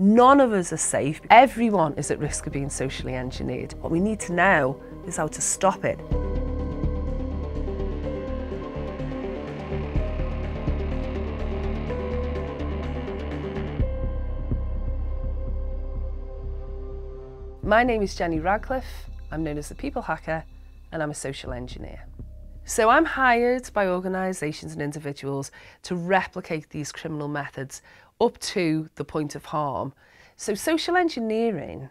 None of us are safe. Everyone is at risk of being socially engineered. What we need to know is how to stop it. My name is Jenny Radcliffe. I'm known as the People Hacker and I'm a social engineer. So I'm hired by organisations and individuals to replicate these criminal methods up to the point of harm. So social engineering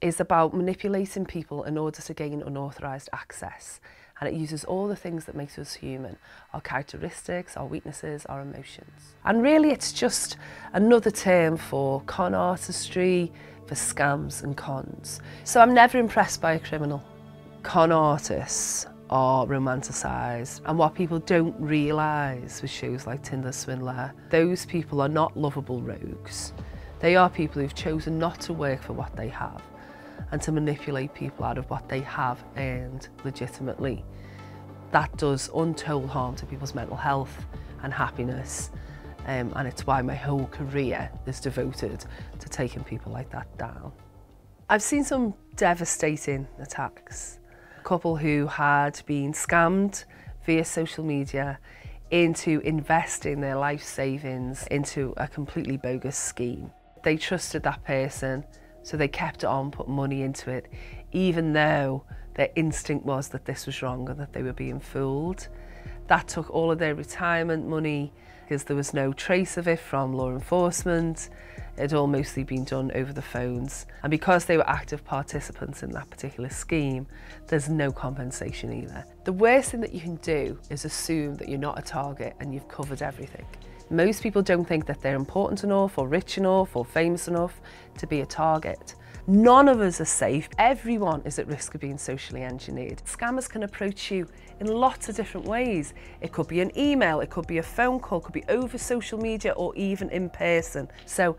is about manipulating people in order to gain unauthorised access. And it uses all the things that makes us human, our characteristics, our weaknesses, our emotions. And really it's just another term for con artistry, for scams and cons. So I'm never impressed by a criminal. Con artists are romanticised and what people don't realise with shows like Tinder Swindler, those people are not lovable rogues. They are people who've chosen not to work for what they have and to manipulate people out of what they have earned legitimately. That does untold harm to people's mental health and happiness um, and it's why my whole career is devoted to taking people like that down. I've seen some devastating attacks. Couple who had been scammed via social media into investing their life savings into a completely bogus scheme. They trusted that person, so they kept on, put money into it, even though their instinct was that this was wrong and that they were being fooled. That took all of their retirement money, because there was no trace of it from law enforcement. It had all mostly been done over the phones. And because they were active participants in that particular scheme, there's no compensation either. The worst thing that you can do is assume that you're not a target and you've covered everything. Most people don't think that they're important enough or rich enough or famous enough to be a target. None of us are safe. Everyone is at risk of being socially engineered. Scammers can approach you in lots of different ways. It could be an email, it could be a phone call, it could be over social media or even in person. So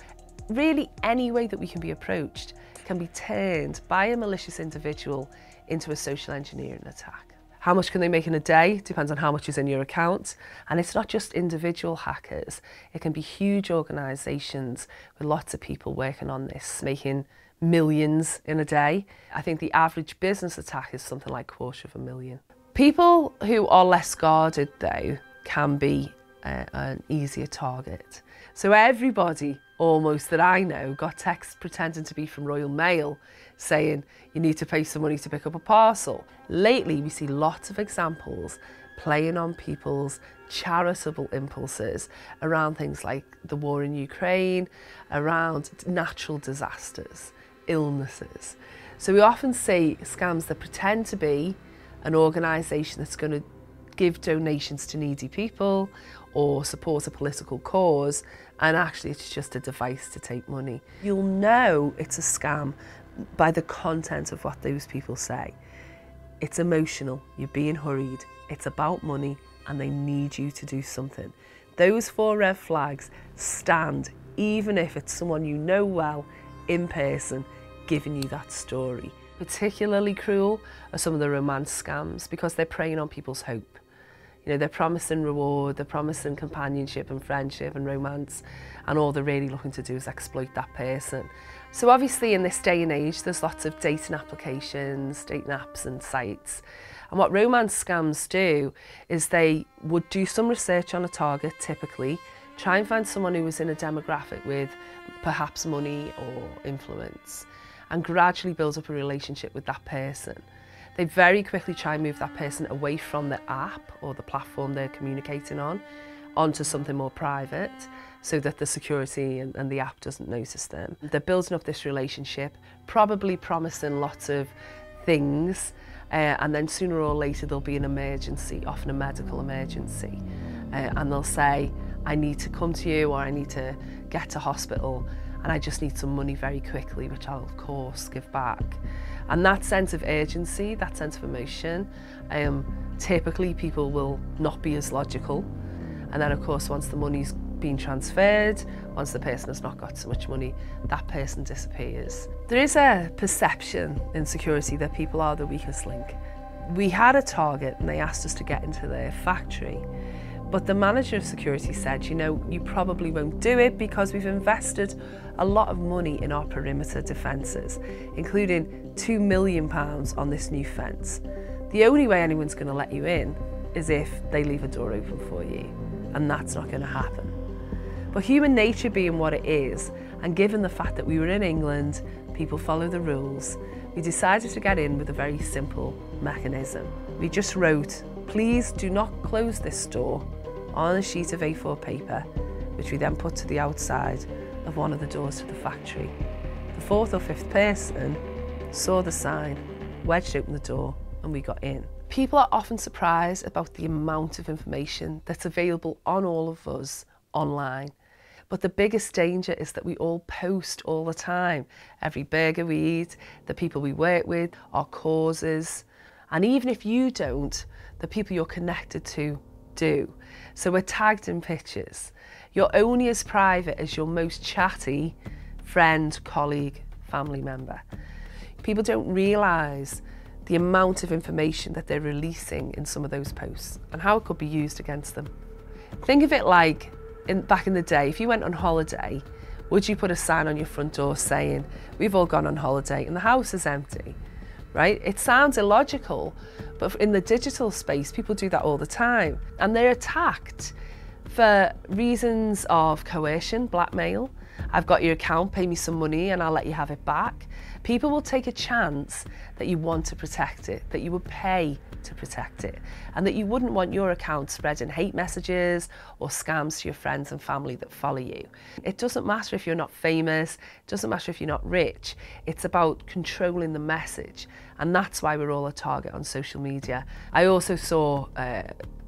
really any way that we can be approached can be turned by a malicious individual into a social engineering attack. How much can they make in a day? Depends on how much is in your account. And it's not just individual hackers. It can be huge organisations with lots of people working on this, making millions in a day. I think the average business attack is something like quarter of a million. People who are less guarded though can be uh, an easier target. So everybody almost that I know got texts pretending to be from Royal Mail saying you need to pay some money to pick up a parcel. Lately we see lots of examples playing on people's charitable impulses around things like the war in Ukraine, around natural disasters illnesses. So we often see scams that pretend to be an organisation that's going to give donations to needy people or support a political cause and actually it's just a device to take money. You'll know it's a scam by the content of what those people say. It's emotional, you're being hurried, it's about money and they need you to do something. Those four red flags stand even if it's someone you know well in person giving you that story. Particularly cruel are some of the romance scams because they're preying on people's hope. You know, they're promising reward, they're promising companionship and friendship and romance, and all they're really looking to do is exploit that person. So obviously in this day and age, there's lots of dating applications, dating apps and sites. And what romance scams do is they would do some research on a target typically, try and find someone who was in a demographic with perhaps money or influence and gradually build up a relationship with that person. They very quickly try and move that person away from the app or the platform they're communicating on onto something more private so that the security and, and the app doesn't notice them. They're building up this relationship, probably promising lots of things uh, and then sooner or later there'll be an emergency, often a medical emergency. Uh, and they'll say, I need to come to you or I need to get to hospital and I just need some money very quickly, which I'll of course give back. And that sense of urgency, that sense of emotion, um, typically people will not be as logical. And then of course once the money's been transferred, once the person has not got so much money, that person disappears. There is a perception in security that people are the weakest link. We had a target and they asked us to get into their factory, But the manager of security said, you know, you probably won't do it because we've invested a lot of money in our perimeter defences, including £2 million on this new fence. The only way anyone's going to let you in is if they leave a door open for you, and that's not going to happen. But human nature being what it is, and given the fact that we were in England, people follow the rules, we decided to get in with a very simple mechanism. We just wrote, please do not close this door on a sheet of A4 paper, which we then put to the outside of one of the doors to the factory. The fourth or fifth person saw the sign, wedged open the door, and we got in. People are often surprised about the amount of information that's available on all of us online. But the biggest danger is that we all post all the time. Every burger we eat, the people we work with, our causes. And even if you don't, the people you're connected to do. So we're tagged in pictures. You're only as private as your most chatty friend, colleague, family member. People don't realise the amount of information that they're releasing in some of those posts and how it could be used against them. Think of it like in, back in the day, if you went on holiday, would you put a sign on your front door saying, we've all gone on holiday and the house is empty? Right? It sounds illogical, but in the digital space, people do that all the time. And they're attacked for reasons of coercion, blackmail. I've got your account, pay me some money and I'll let you have it back. People will take a chance that you want to protect it, that you would pay to protect it, and that you wouldn't want your account spreading hate messages or scams to your friends and family that follow you. It doesn't matter if you're not famous, it doesn't matter if you're not rich, it's about controlling the message, and that's why we're all a target on social media. I also saw uh,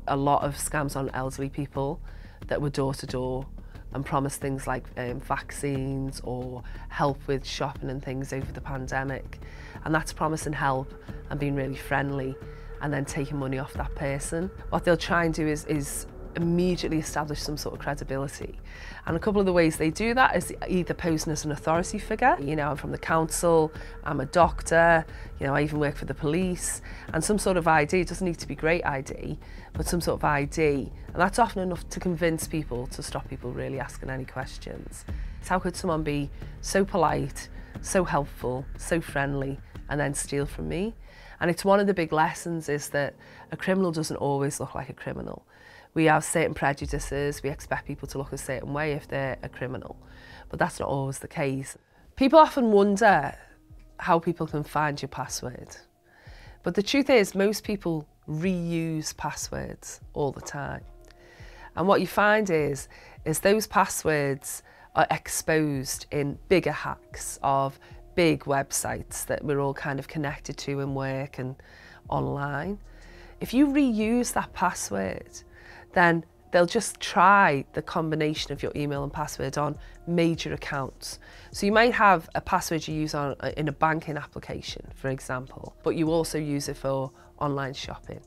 a lot of scams on elderly people that were door to door and promised things like um, vaccines or help with shopping and things over the pandemic. And that's promising help and being really friendly and then taking money off that person. What they'll try and do is, is immediately establish some sort of credibility. And a couple of the ways they do that is either posing as an authority figure, you know, I'm from the council, I'm a doctor, you know, I even work for the police, and some sort of ID, it doesn't need to be great ID, but some sort of ID. And that's often enough to convince people to stop people really asking any questions. How could someone be so polite, so helpful, so friendly, and then steal from me? And it's one of the big lessons is that a criminal doesn't always look like a criminal. We have certain prejudices, we expect people to look a certain way if they're a criminal, but that's not always the case. People often wonder how people can find your password. But the truth is, most people reuse passwords all the time. And what you find is, is those passwords are exposed in bigger hacks of big websites that we're all kind of connected to in work and online. If you reuse that password, then they'll just try the combination of your email and password on major accounts. So you might have a password you use on uh, in a banking application, for example, but you also use it for online shopping.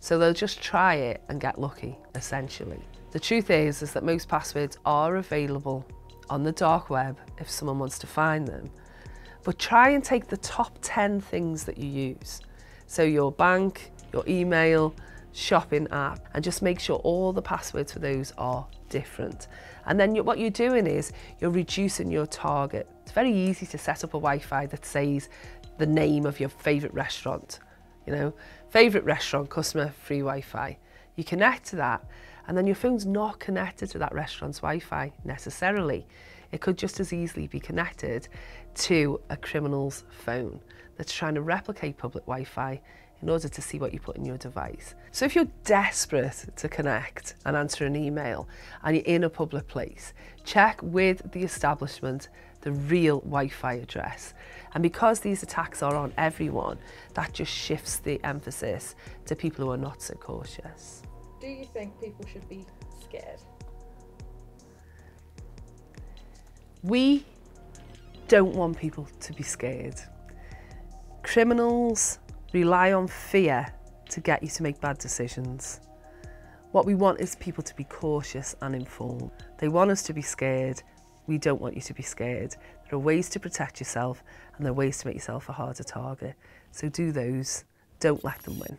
So they'll just try it and get lucky, essentially. The truth is, is that most passwords are available on the dark web if someone wants to find them. But try and take the top 10 things that you use. So your bank, your email, shopping app, and just make sure all the passwords for those are different. And then what you're doing is you're reducing your target. It's very easy to set up a Wi-Fi that says the name of your favorite restaurant. You know, favorite restaurant, customer free Wi-Fi. You connect to that and then your phone's not connected to that restaurant's Wi-Fi necessarily. It could just as easily be connected to a criminal's phone that's trying to replicate public Wi-Fi in order to see what you put in your device. So if you're desperate to connect and answer an email and you're in a public place, check with the establishment the real Wi-Fi address. And because these attacks are on everyone, that just shifts the emphasis to people who are not so cautious. Do you think people should be scared? We don't want people to be scared. Criminals rely on fear to get you to make bad decisions. What we want is people to be cautious and informed. They want us to be scared. We don't want you to be scared. There are ways to protect yourself and there are ways to make yourself a harder target. So do those. Don't let them win.